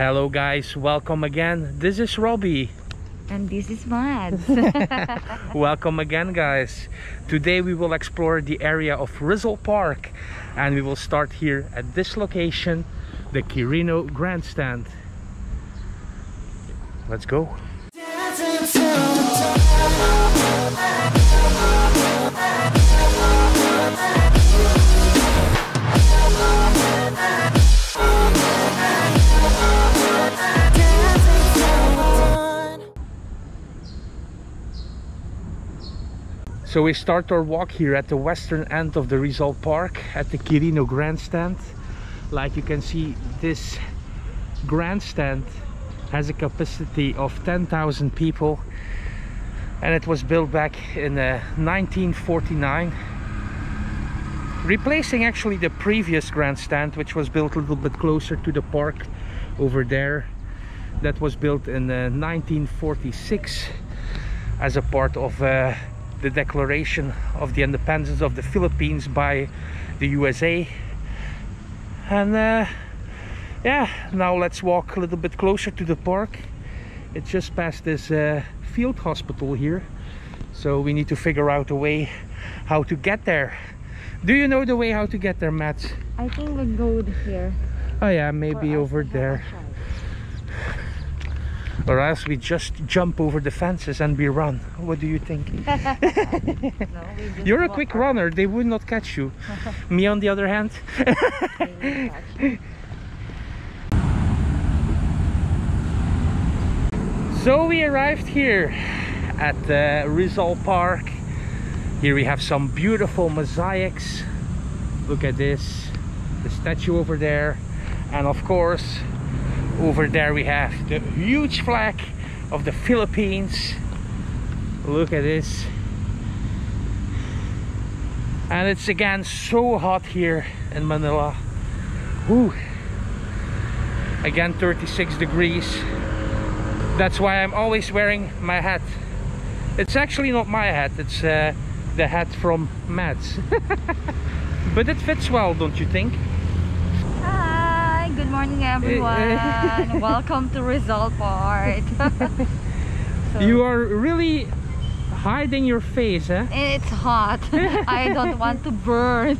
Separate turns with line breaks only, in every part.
Hello guys, welcome again. This is Robbie.
And this is Mads.
welcome again guys. Today we will explore the area of Rizal Park and we will start here at this location, the Quirino Grandstand. Let's go. So we start our walk here at the western end of the Rizal Park at the Quirino Grandstand. Like you can see, this grandstand has a capacity of 10,000 people. And it was built back in uh, 1949 replacing actually the previous grandstand which was built a little bit closer to the park over there. That was built in uh, 1946 as a part of uh, the declaration of the independence of the Philippines by the USA. And uh, yeah, now let's walk a little bit closer to the park. It's just past this uh, field hospital here. So we need to figure out a way how to get there. Do you know the way how to get there, Matt?
I think we go here.
Oh yeah, maybe over there or else we just jump over the fences and we run. What do you think?
no,
You're a quick runner, they would not catch you. Me on the other hand. so we arrived here at the Rizal Park. Here we have some beautiful mosaics. Look at this, the statue over there. And of course, over there we have the huge flag of the Philippines. Look at this. And it's again so hot here in Manila. Whew. again 36 degrees. That's why I'm always wearing my hat. It's actually not my hat it's uh, the hat from Mads. But it fits well don't you think?
morning everyone. Welcome to Rizal Park
so, you are really hiding your face huh?
it's hot. I don't want to burn.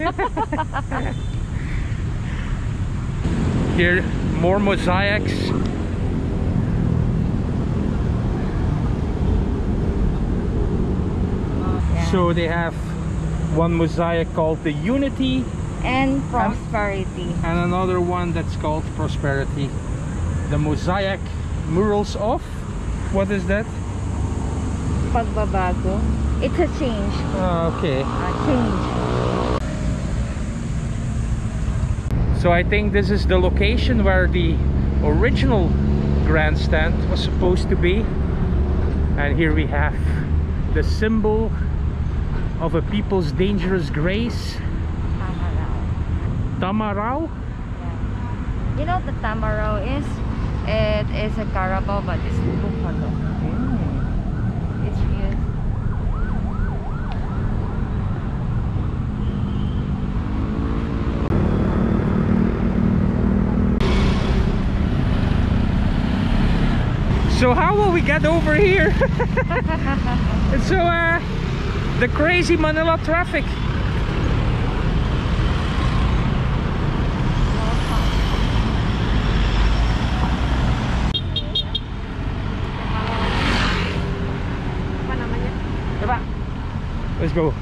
Here more mosaics. So they have one mosaic called the Unity
and prosperity.
And, and another one that's called prosperity. The mosaic murals of what is that?
Pagbabago. It's a change.
Uh, okay.
A change.
So I think this is the location where the original grandstand was supposed to be. And here we have the symbol of a people's dangerous grace
Tamarao? Yeah. You know the Tamarao is? It is a carabao but it's buffalo. Mm.
So how will we get over here? so uh, the crazy Manila traffic. Let's go.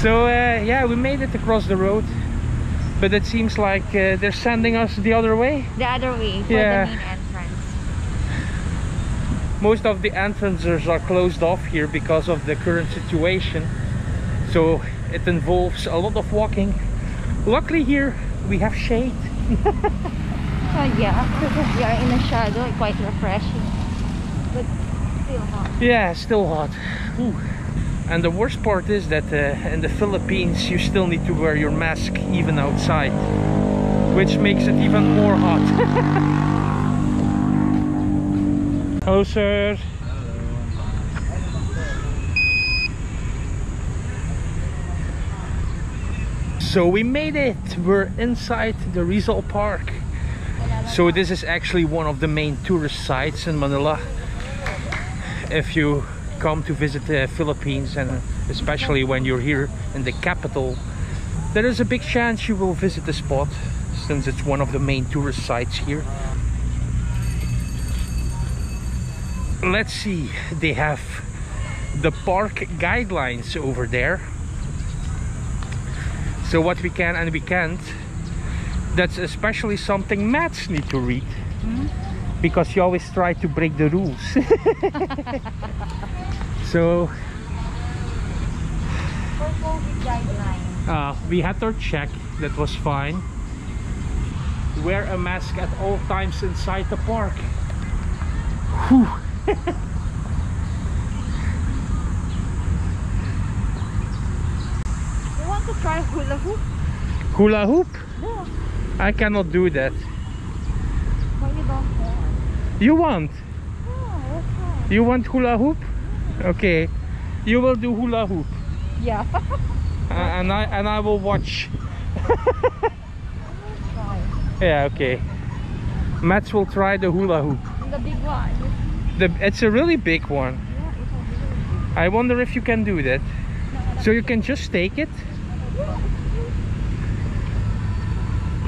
So uh, yeah, we made it across the road, but it seems like uh, they're sending us the other way.
The other way for yeah. the main entrance.
Most of the entrances are closed off here because of the current situation. So it involves a lot of walking. Luckily here we have shade.
Yeah, yeah, we are in the shadow, quite refreshing. But still hot.
Yeah, still hot. Ooh. And the worst part is that uh, in the Philippines you still need to wear your mask even outside, which makes it even more hot. Hello, sir. So we made it! We're inside the Rizal Park. So this is actually one of the main tourist sites in Manila. If you come to visit the Philippines and especially when you're here in the capital, there is a big chance you will visit the spot since it's one of the main tourist sites here. Let's see, they have the park guidelines over there. So what we can and we can't, that's especially something Mads need to read. Because you always try to break the rules. so
For COVID guidelines.
uh, we had our check, that was fine. Wear a mask at all times inside the park. Whew.
You want to try hula hoop?
Hula hoop?
No.
I cannot do that.
You don't want.
You want?
No.
You want hula hoop? Okay. You will do hula hoop.
Yeah.
Uh, and I and I will watch.
try.
Yeah, okay. Mads will try the hula hoop.
The big one.
The, it's a really big one.
Yeah, it's a really big
I wonder if you can do that. So you can just take it.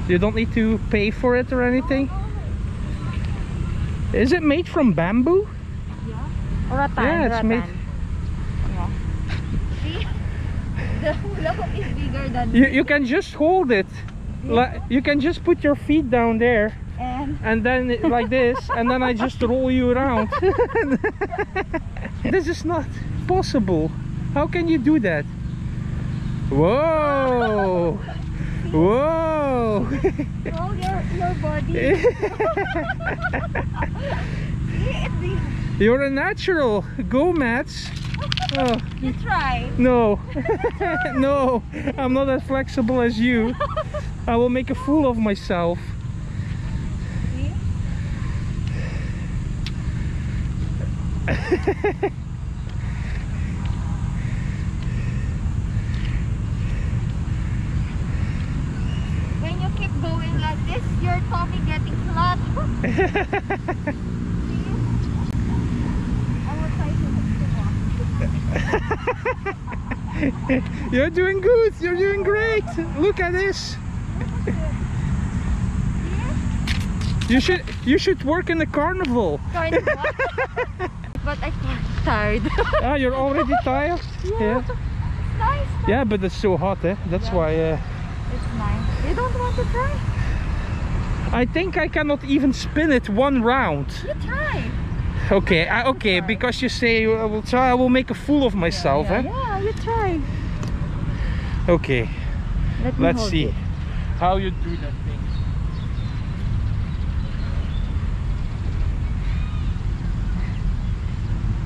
You don't need to pay for it or anything. Is it made from bamboo?
Yeah. Rattan.
Yeah, it's
rattan.
made-
Yeah. See? The hula hoop is bigger than
You, you can just hold it. Like you can just put your feet down there
and
and then it- like this and then I just roll you around. this is not possible. How can you do that? Whoa! Whoa!
roll your, your body. See, it's the,
You're a natural. Go, Mads. Oh,
you try.
no. no, I'm not as flexible as you. I will make a fool of myself.
See? When you keep going like this, your tummy getting flat. See? I will try to to walk.
You're doing good. You're doing great. Look at this. You should you should work in the carnival.
But I can't. Tired.
Ah, you're already tired? Yeah.
nice.
Yeah, but it's so hot, eh? That's
Yeah.
why uh,
It's nice. You don't want to try?
I think I cannot even spin it one round.
You try.
Okay, I, okay, because you say I will try, I will make a fool of myself,
yeah,
eh?
Yeah, you try.
Okay,
Let
let's see
it.
how you do that thing.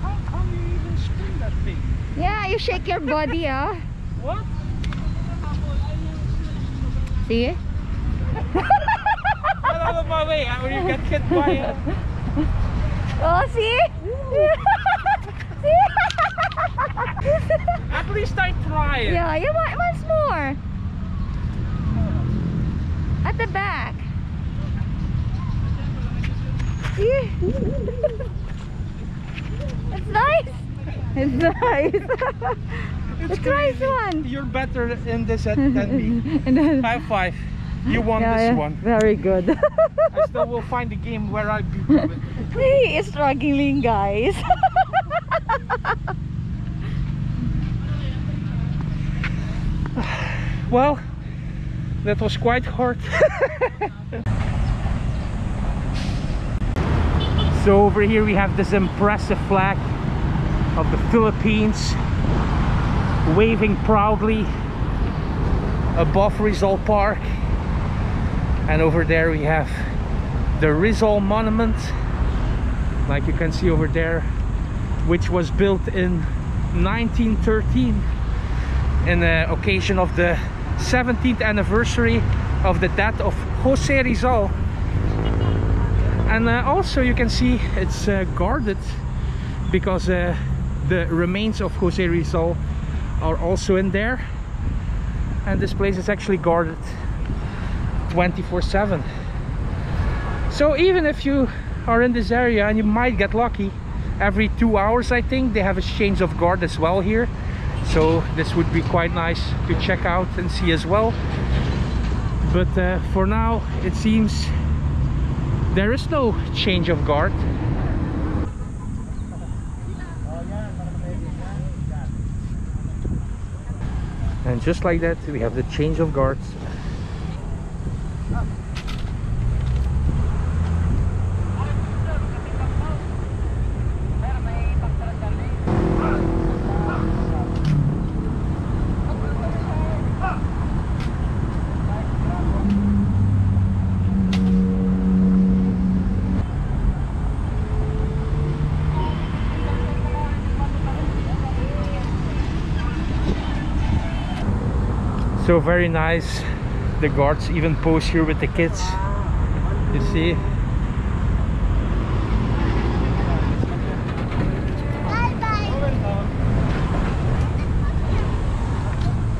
How can you even spin that thing?
Yeah, you shake your body, ah.
What?
See?
Get out of my way, or you get hit by it.
Oh, see?
At least I try it.
yeah, you want once more. At the back. It's nice. It's nice.
It's crazy.
one.
You're better in this than me.
and then,
High five. You won
yeah,
this
yeah,
one.
Very good.
I still will find a game where I with-
he is struggling, guys.
Well, that was quite hard. so over here we have this impressive flag of the Philippines waving proudly above Rizal Park. And over there we have the Rizal Monument, like you can see over there, which was built in 1913 in the occasion of the 17th anniversary of the death of Jose Rizal. And uh, also you can see it's uh, guarded because uh, the remains of Jose Rizal are also in there. and this place is actually guarded 24 7 so even if you are in this area and you might get lucky every two hours I think they have a change of guard as well here so this would be quite nice to check out and see as well. But uh, for now it seems there is no change of guard. And just like that we have the change of guards so very nice. The guards even pose here with the kids. You see?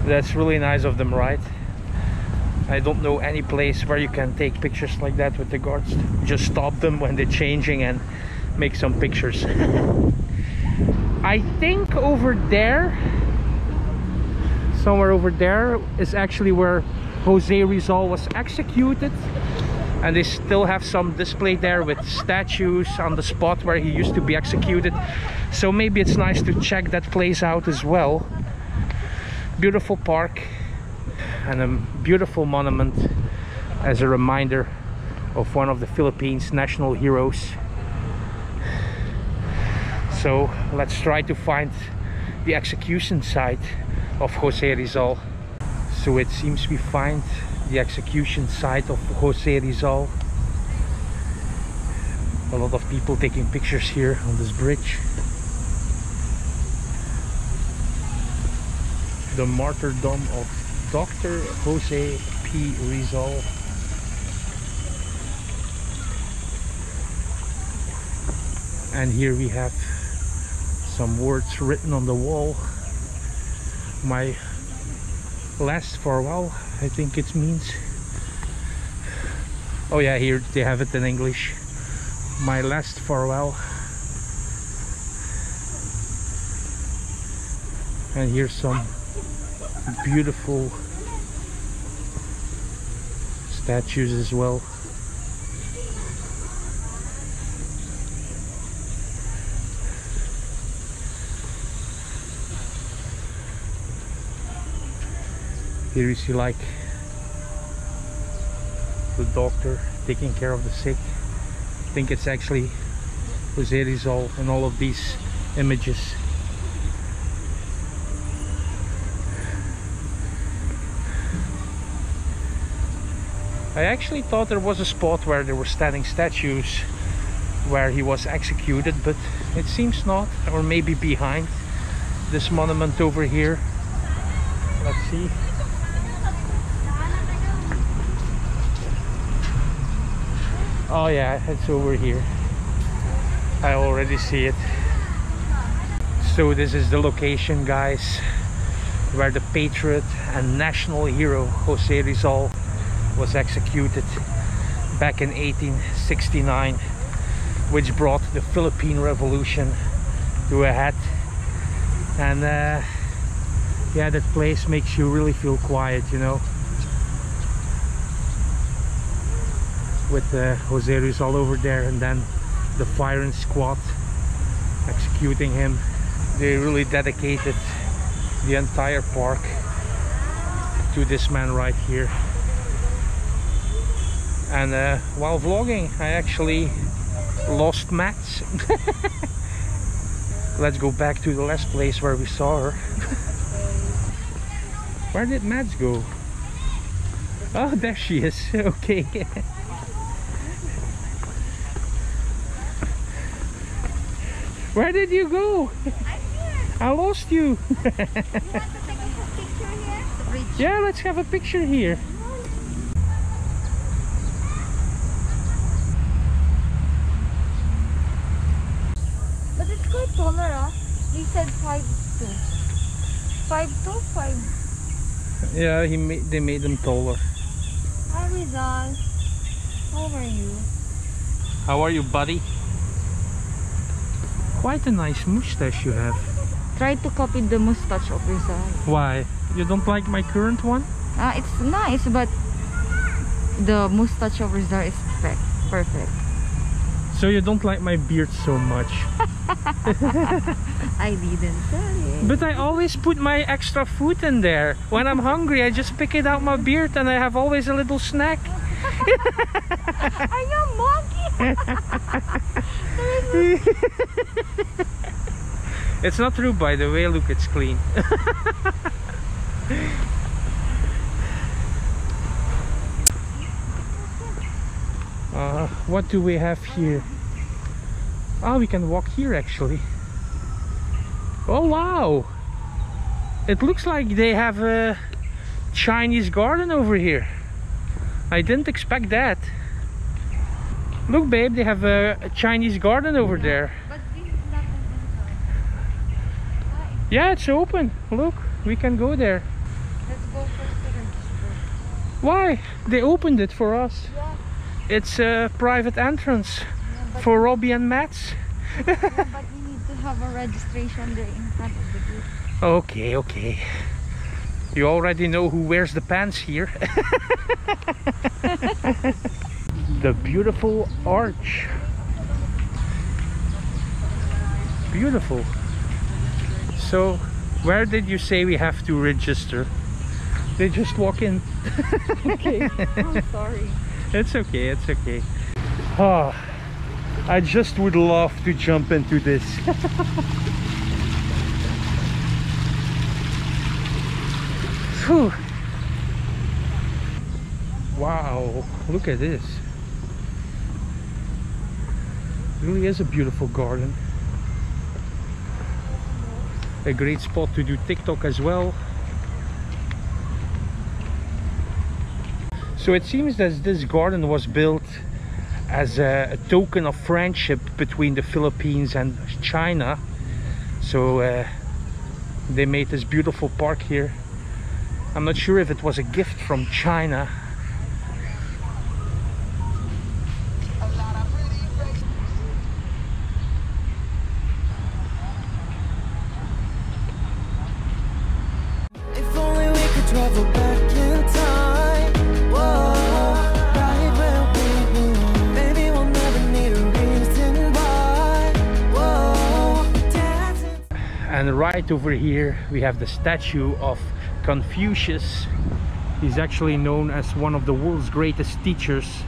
That's really nice of them right? I don't know any place where you can take pictures like that with the guards. Just stop them when they're changing and make some pictures. I think over there somewhere over there is actually where Jose Rizal was executed. And they still have some display there with statues on the spot where he used to be executed. So maybe it's nice to check that place out as well. Beautiful park and a beautiful monument as a reminder of one of the Philippines national heroes. So let's try to find the execution site of Jose Rizal. So it seems we find the execution site of Jose Rizal. A lot of people taking pictures here on this bridge. The martyrdom of Dr. Jose P. Rizal. And here we have some words written on the wall my last farewell I think it means. Oh yeah here they have it in English. My last farewell. And here's some beautiful statues as well here you see like the doctor taking care of the sick. I think it's actually Jose Rizal in all of these images. I actually thought there was a spot where there were standing statues where he was executed but it seems not or maybe behind this monument over here. Let's see oh yeah it's over here. I already see it. So this is the location guys where the patriot and national hero Jose Rizal was executed back in 1869 which brought the Philippine Revolution to a head. And uh, yeah that place makes you really feel quiet you know with uh, Jose Rizal over there and then the firing squad executing him. They really dedicated the entire park to this man right here. And uh, while vlogging I actually lost Mads let's go back to the last place where we saw her. Where did Mads go? Oh there she is. Okay Where did you go? I see it. I lost you. yeah, let's have a picture here.
But it's quite taller, ah. You said 5'2". 5'2", 5...
Yeah, he made they made them taller.
Hi Rizal. How are you?
How are you, buddy? Quite a nice mustache you have.
Try to copy the mustache of Rizal.
Why? You don't like my current one?
Ah, it's nice, but the mustache of Rizal is perfect. Perfect.
So you don't like my beard so much.
I didn't say it.
But I always put my extra food in there. When I'm hungry, I just pick it out my beard and I have always a little snack.
Are you a monkey?
It's not true, by the way. Look, it's clean. uh, what do we have here? Oh, we can walk here actually. Oh, wow! It looks like they have a Chinese garden over here. I didn't expect that. Look, babe, they have a, a Chinese garden over there.
But this is not open.
Yeah, it's open. Look, we can go there.
Let's go first to register.
Why? They opened it for us.
Yeah,
It's a private entrance
yeah,
for Robbie and Mads.
yeah, but we need to have a registration there in front of the gate.
Okay, okay. You already know who wears the pants here. the beautiful arch. Beautiful. So, where did you say we have to register? They just walk in.
Okay, I'm sorry.
It's okay, it's okay. Oh, I just would love to jump into this. Phew. Wow, look at this. Really is a beautiful garden. A great spot to do TikTok as well. So it seems that this garden was built as a, a token of friendship between the Philippines and China. So uh, they made this beautiful park here. I'm not sure if it was a gift from China. And right over here we have the statue of Confucius. He's actually known as one of the world's greatest teachers.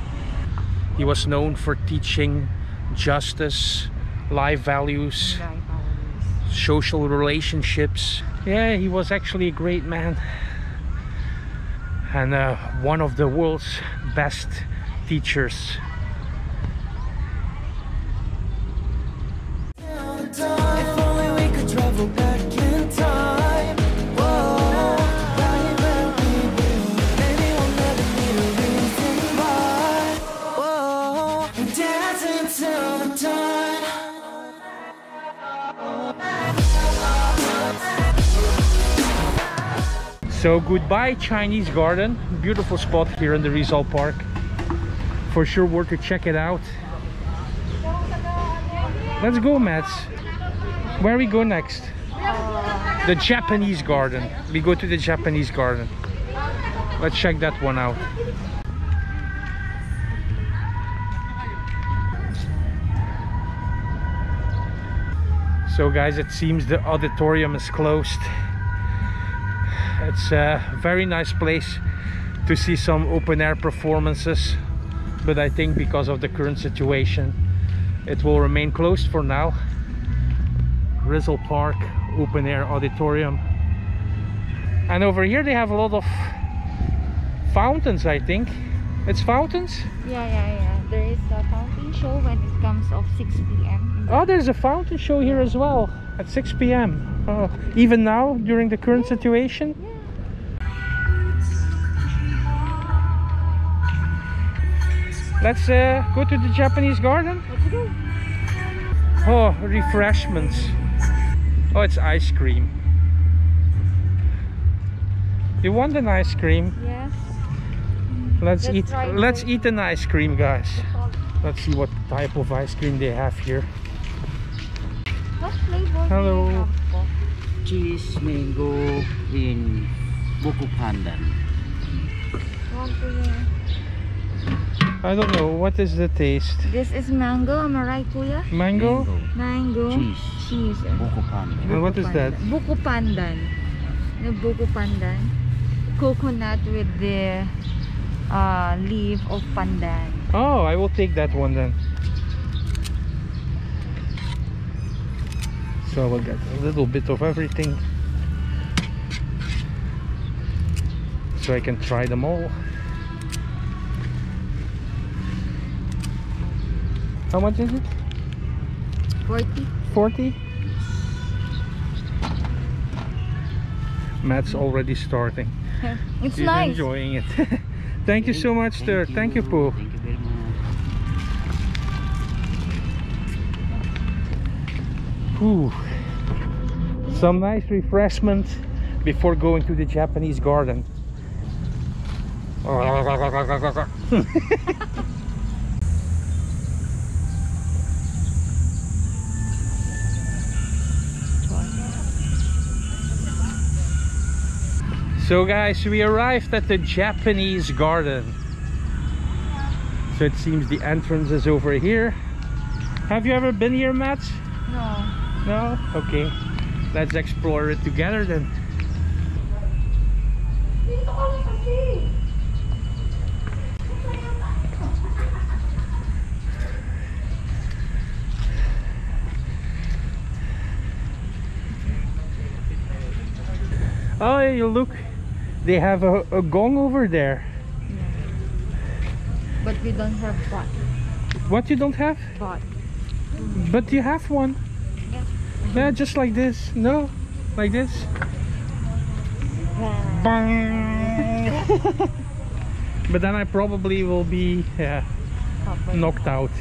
He was known for teaching justice, life values, social relationships. Yeah, he was actually a great man and uh, one of the world's best teachers. So goodbye Chinese Garden, beautiful spot here in the Rizal Park. For sure worth to check it out. Let's go Mads. Where we go next? The Japanese Garden. We go to the Japanese Garden. Let's check that one out. So guys, it seems the auditorium is closed. It's a very nice place to see some open air performances, but I think because of the current situation, it will remain closed for now. Rizal Park open air auditorium. And over here they have a lot of fountains, I think. It's fountains?
Yeah, yeah, yeah. There is a fountain show when it comes of 6 p.m.
Oh, there's a fountain show here as well at 6 p.m. Oh, even now during the current situation? Let's uh, go to the Japanese garden. Oh, refreshments. Oh, it's ice cream. You want an ice cream?
Yes.
Let's,
Let's
eat. Let's
first.
eat an ice cream, guys. Let's see what type of ice cream they have here.
What flavor
Hello.
do you have
cheese mango in buko pandan.
Want to hear?
I don't know. What is the taste?
This is mango, am I right, Kuya?
Mango?
Mango.
cheese
Cheese.
buko pandan.
And what is that?
Buko pandan. The buko pandan. Coconut with the uh, leaf of pandan.
Oh, I will take that one then. So I will get a little bit of everything. So I can try them all. How much is it?
40.
40? Matt's mm. already starting.
It's
He's
nice.
enjoying it. Thank you so much, sir. Thank you, Pooh.
Thank you very much.
Ooh. Some nice refreshment before going to the Japanese garden. so guys, we arrived at the Japanese garden. So it seems the entrance is over here. Have you ever been here, Matt?
No.
No? Okay. Let's explore it together then. Oh, you look. They have a, a gong over there.
But we don't have pot.
What you don't have?
Pot.
But you have one.
Yes.
Yeah, just like this. No, like this. Bang. but then I probably will be yeah, knocked out.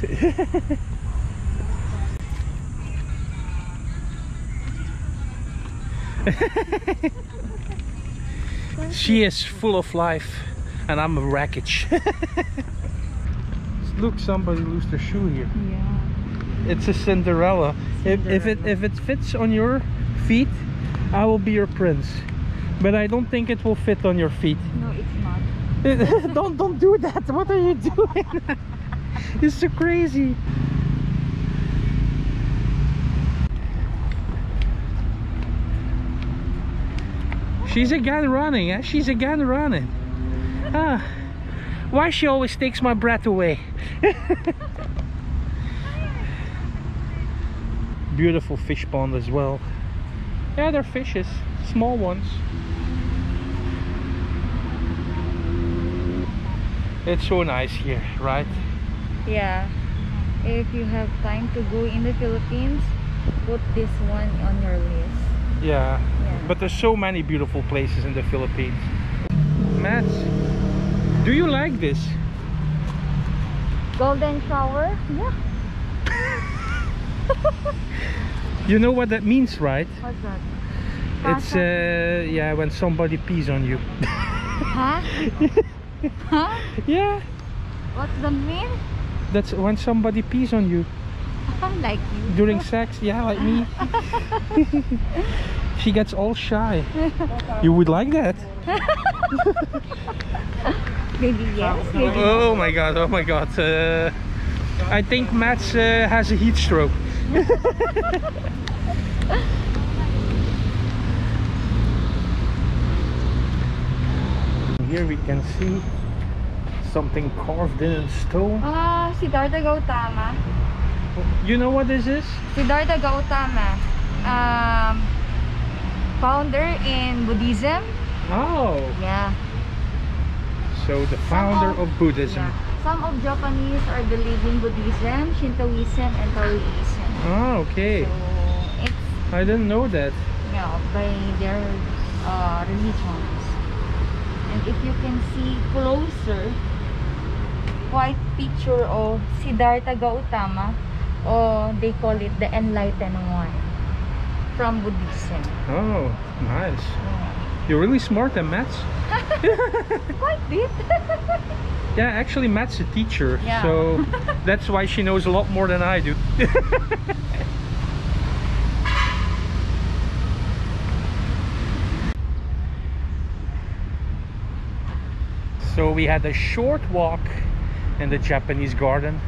she is full of life and I'm a wreckage. Look, somebody lost their shoe here.
Yeah.
It's a Cinderella. If, if it if it fits on your feet, I will be your prince. But I don't think it will fit on your feet.
No, it's not.
don't don't do that. What are you doing? it's so crazy. She's again running. She's again running. Ah, why she always takes my breath away? Beautiful fish pond as well. Yeah, they're fishes, small ones. It's so nice here, right?
Yeah. If you have time to go in the Philippines, put this one on your list.
Yeah.
Yeah.
But there's so many beautiful places in the Philippines. Matt, do you like this?
Golden shower? Yeah.
You know what that means, right?
What's that?
It's uh yeah, when somebody pees on you.
Huh? huh?
yeah,
What's the mean?
that's when somebody pees on you
like you.
during sex. Yeah, like me. she gets all shy. You would like that?
Maybe yes, maybe
Oh my god, oh my god. Uh, I think Matt uh, has a heat stroke. Here we can see something carved in stone.
Ah, si Siddhartha Gautama.
You know what this is?
Siddhartha Gautama. Um, founder in Buddhism.
Oh,
Yeah.
so the founder of Buddhism.
Yeah. Some of Japanese are believing Buddhism, Shintoism, and Taoism.
Oh, okay.
So it's
I didn't know that.
know, by their uh, religions. And if you can see closer, white picture of Siddhartha Gautama, or they call it the enlightened one from Buddhism.
Oh, nice.
Yeah.
You're really smart at maths.
Quite bit.
Yeah, actually Matt's a teacher,
Yeah.
so that's why she knows a lot more than I do. so we had a short walk in the Japanese garden.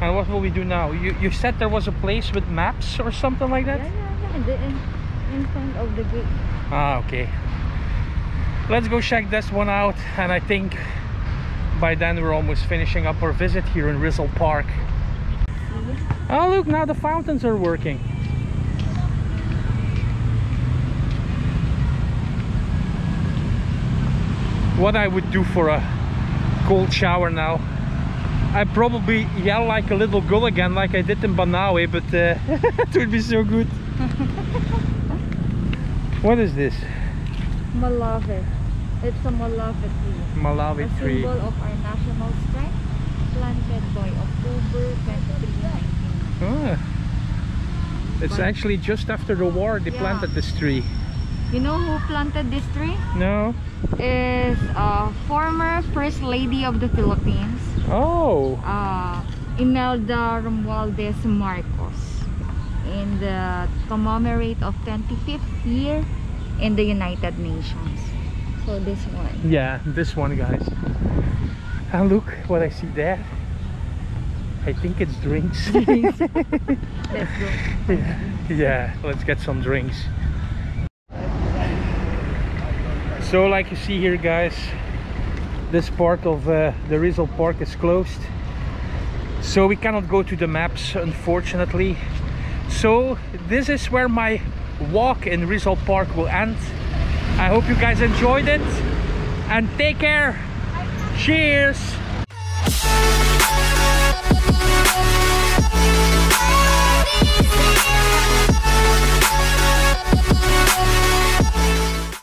And what will we do now? You you said there was a place with maps or something like that?
Yeah, yeah, yeah. In, in front of the gate.
Ah, okay. Let's go check this one out, and I think by then we're almost finishing up our visit here in Rizal Park. Oh, look, now the fountains are working. What I would do for a cold shower now. I'd probably yell like a little girl again, like I did in Banaue, but uh, it would be so good. what is this?
Molave. It's a Molave tree.
Molave
a
tree.
symbol of our national strength, planted by October 23, 1990.
Ah. It's
But-
actually just after the war they
Yeah.
planted this tree.
You know who planted this tree?
No?
Is a former First Lady of the Philippines,
Oh.
uh, Imelda Romualdez Marcos, in the commemorate of 25th year in the United Nations. So this one.
Yeah, this one, guys. And look what I see there. I think it's drinks.
Let's go.
yeah. yeah, let's get some drinks so like you see here guys this part of uh, the Rizal Park is closed. So we cannot go to the maps unfortunately. So this is where my walk in Rizal Park will end. I hope you guys enjoyed it and take care. Cheers.